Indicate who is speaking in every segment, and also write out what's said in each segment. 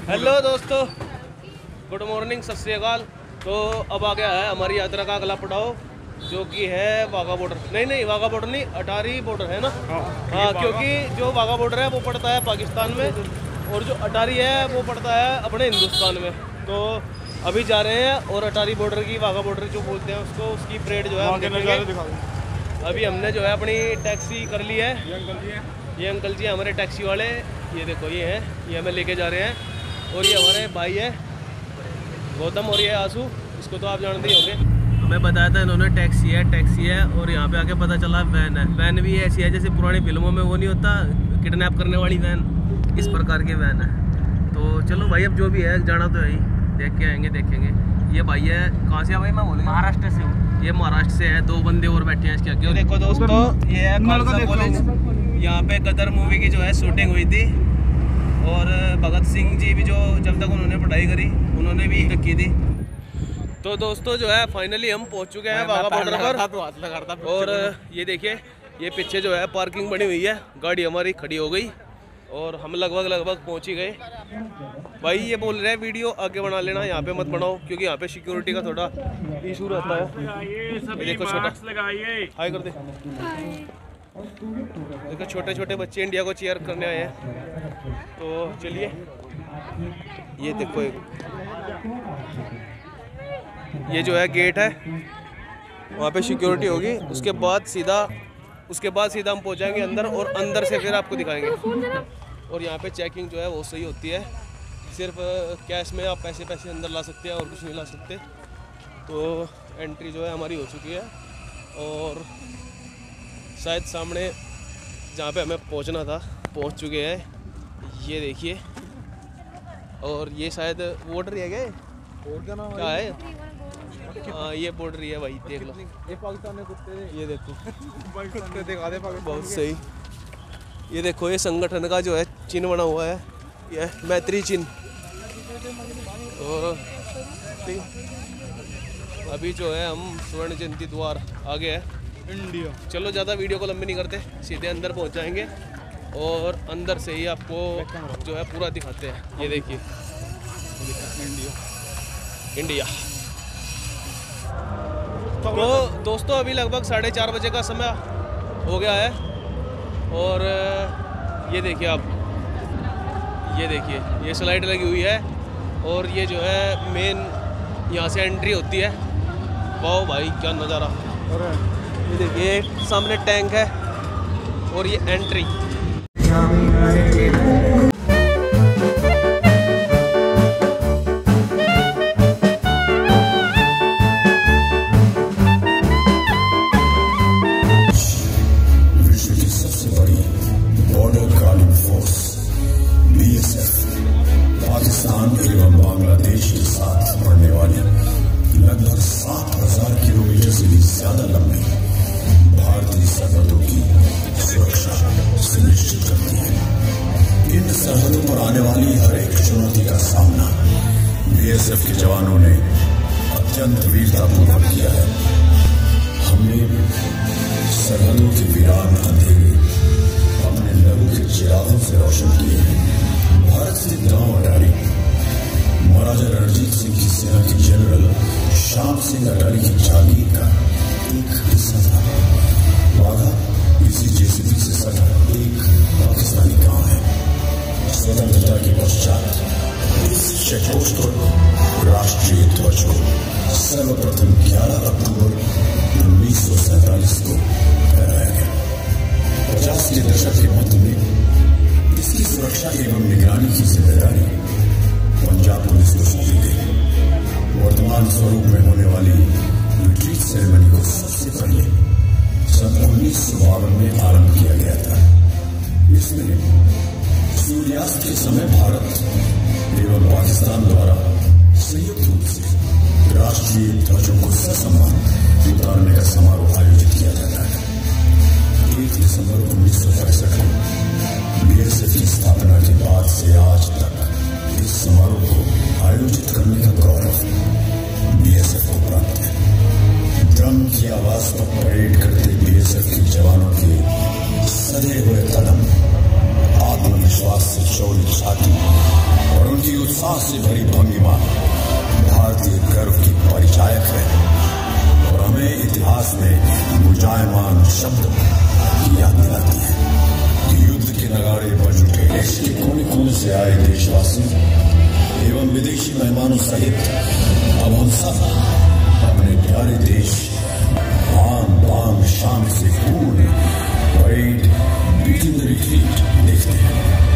Speaker 1: Hello दोस्तों। Good morning सत श्रीकाल तो अब आ गया है हमारी यात्रा का अगला पड़ाव जो कि है वाघा बॉर्डर नहीं नहीं वाघा बॉर्डर नहीं अटारी बॉर्डर है ना? हाँ क्योंकि जो वाघा बॉर्डर है वो पड़ता है पाकिस्तान में और जो अटारी है वो पड़ता है अपने हिंदुस्तान में। तो अभी जा रहे हैं और अटारी बॉर्डर की वाघा बॉर्डर जो बोलते हैं उसको उसकी परेड जो है अभी हमने जो है अपनी टैक्सी कर ली है। ये अंकल जी हमारे टैक्सी वाले। ये देखो ये हैं ये हमें लेके जा रहे हैं। और ये हमारे भाई है। गौतम और ये आँसू। इसको तो आप जानते ही होंगे। हमें बताया था इन्होंने टैक्सी है टैक्सी है और यहाँ पे आके पता चला वैन है। वैन भी ऐसी है जैसे पुरानी फ़िल्मों में वो नहीं होता किडनैप करने वाली वैन इस प्रकार की वैन है। तो चलो भाई अब जो भी है जाना तो है ही। देख के आएँगे देखेंगे। ये भाई है कहाँ से है भाई मैं बोलूँगा
Speaker 2: महाराष्ट्र से हूँ।
Speaker 1: ये महाराष्ट्र से है दो बंदे और बैठे हैं इसके आगे। देखो दोस्तों ये है कॉलेज यहाँ पे गदर मूवी की जो है शूटिंग हुई थी। और भगत सिंह जी भी जो जब तक उन्होंने पढ़ाई करी उन्होंने भी की थी तो दोस्तों जो है फाइनली हम पहुँच चुके हैं वाघा बॉर्डर पर। और ये देखिए ये पीछे जो है पार्किंग बनी हुई है गाड़ी हमारी खड़ी हो गई। और हम लगभग लगभग पहुँच ही गए। भाई ये बोल रहे हैं वीडियो आगे बना लेना यहाँ पे मत बनाओ क्योंकि यहाँ पे सिक्योरिटी का थोड़ा इशू रहता है। देखो छोटा।
Speaker 2: लगाइए।
Speaker 1: हाय कर दे देखो छोटे छोटे बच्चे इंडिया को चेयर करने आए हैं। तो चलिए, ये देखो ये जो है गेट है, वहाँ पे सिक्योरिटी होगी। उसके बाद सीधा, उसके बाद सीधा हम पहुँचाएँगे अंदर और अंदर से फिर आपको दिखाएँगे। और यहाँ पे चेकिंग जो है वो सही होती है। सिर्फ़ कैश में आप पैसे पैसे अंदर ला सकते हैं और कुछ नहीं ला सकते। तो एंट्री जो है हमारी हो चुकी है। और शायद सामने जहाँ पे हमें पहुँचना था पहुँच चुके हैं। ये देखिए। और ये शायद बॉर्डर है ये? क्या है? हाँ ये बॉर्डर ही है भाई देख लो।
Speaker 3: ये पाकिस्तान में कुत्ते
Speaker 1: ये देखो।
Speaker 3: कुत्ते दिखा दे
Speaker 1: बहुत सही। ये देखो ये संगठन का जो है चिन्ह बना हुआ है। ये मैत्री चिन्ह। और अभी जो है हम स्वर्ण जयंती द्वार आगे है।
Speaker 3: इंडिया
Speaker 1: चलो ज़्यादा वीडियो को लंबी नहीं करते सीधे अंदर पहुँच जाएँगे और अंदर से ही आपको जो है पूरा दिखाते हैं। ये देखिए।
Speaker 3: इंडिया
Speaker 1: इंडिया तो दोस्तों अभी लगभग साढ़े चार बजे का समय हो गया है और ये देखिए आप। ये देखिए ये स्लाइड लगी हुई है और ये जो है मेन यहाँ से एंट्री होती है। वाह भाई क्या नज़ारा।
Speaker 3: अरे।
Speaker 1: ये देखिए सामने टैंक है और ये एंट्री।
Speaker 4: सरहदों पर आने वाली हर एक चुनौती का सामना बीएसएफ के जवानों ने अत्यंत वीरतापूर्वक किया है। हमने सरहदों के वीरान अंधेरे अपने लहू के चिरागों से रोशन किए हैं। भारत से गाँव अटारी महाराजा रणजीत सिंह की सेना के जनरल श्याम सिंह अटारी की जागीर का एक हिस्सा था। वादा इसी जेसीबी से सटा एक पाकिस्तानी गाँव है। स्वतंत्रता के पश्चात इस चेकपोस्ट पर राष्ट्रीय ध्वज को सर्वप्रथम 11 अक्टूबर उन्नीस सौ सैतालीस को फहराया गया पचास के दशक के मध्य में इसकी सुरक्षा एवं निगरानी की ज़िम्मेदारी पंजाब पुलिस को सौंपी गई वर्तमान स्वरूप में होने वाली रिट्रीट सेरेमनी को सबसे पहले सन उन्नीस सौ बावन में आरंभ किया गया था इसमें सूर्यास्त के समय भारत एवं पाकिस्तान द्वारा संयुक्त रूप से राष्ट्रीय ध्वजों को ससम्मान उतारने का समारोह आयोजित किया जाता है। एक दिसंबर उन्नीस सौ पैंसठ में बीएसएफ की स्थापना के बाद से आज तक इस समारोह को आयोजित करने का गौरव बीएसएफ को प्राप्त है। ड्रम की आवाज़ पर परेड करते बीएसएफ के जवानों के सधे हुए कदम आत्मविश्वास से चौड़ी छाती और उनकी उत्साह से भरी भंगिमा भारतीय गर्व की परिचायक है। और हमें इतिहास में गुजायमान शब्द की याद दिलाती है। युद्ध के नगाड़े बज उठे देश के कोने कोने से आए देशवासी। एवं विदेशी मेहमानों सहित अब हम सब अपने प्यारे देश आम बाम शाम से पूर्ण परेड बीटिंग द रिट्रीट देखते हैं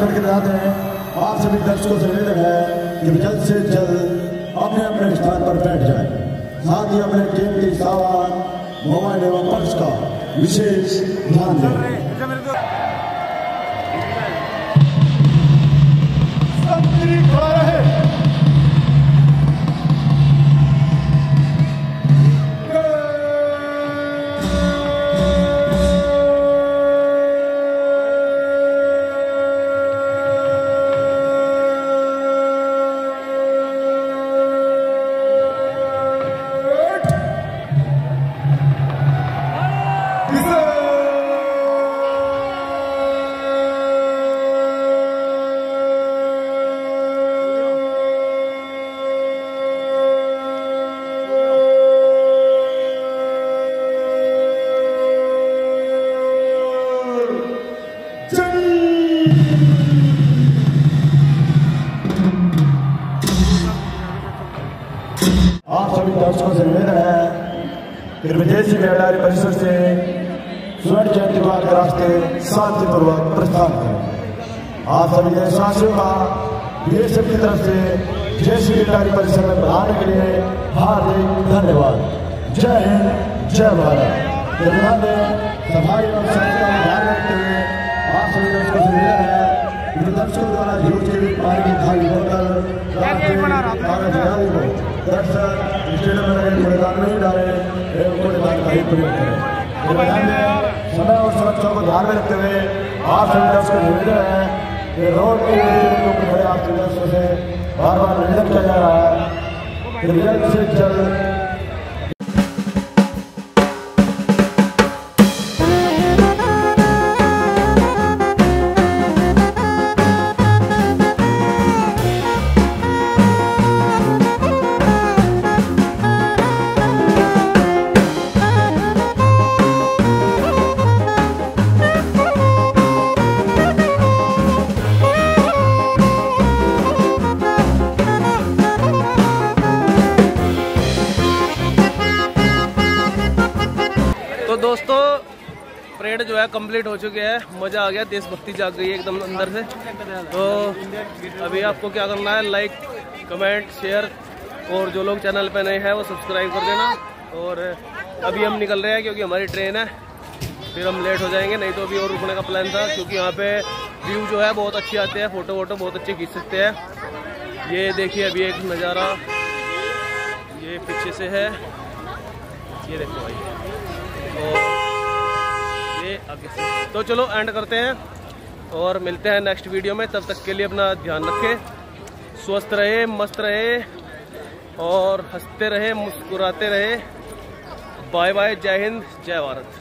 Speaker 2: दर्शक के बताते हैं। आप सभी दर्शकों से निवेदन है कि जल्द से जल्द अपने अपने स्थान पर बैठ जाए। साथ ही अपने टीम के सामान मोबाइल एवं पर्स का विशेष ध्यान दें। सभी देशवासियों का की तरफ़ से जैसी गिरदारी परिसर में बढ़ाने के लिए हार्दिक धन्यवाद। जय हिंद, जय भारत। है। कूड़ेदान में डाले में समय और सुरक्षा को ध्यान में रखते हुए आप सभी दर्शक निवेदन है। कि रोड के खड़े से बार बार रिज़ल्ट चल रहा है। से जल्द
Speaker 1: दोस्तों, परेड जो है कंप्लीट हो चुकी है। मज़ा आ गया, देशभक्ति जाग गई है एकदम अंदर से। तो अभी आपको क्या करना है लाइक कमेंट शेयर और जो लोग चैनल पे नए हैं, वो सब्सक्राइब कर देना। और अभी हम निकल रहे हैं क्योंकि हमारी ट्रेन है, फिर हम लेट हो जाएँगे। नहीं तो अभी और रुकने का प्लान था, क्योंकि यहाँ पे व्यू जो है बहुत अच्छे आते हैं फ़ोटो वोटो बहुत अच्छे खींच सकते हैं। ये देखिए अभी एक नज़ारा, ये पीछे से है। ये देखो भाई। और ये आगे तो चलो एंड करते हैं और मिलते हैं नेक्स्ट वीडियो में। तब तक के लिए अपना ध्यान रखें, स्वस्थ रहे, मस्त रहे और हँसते रहे, मुस्कुराते रहे। बाय बाय जय हिंद, जय भारत।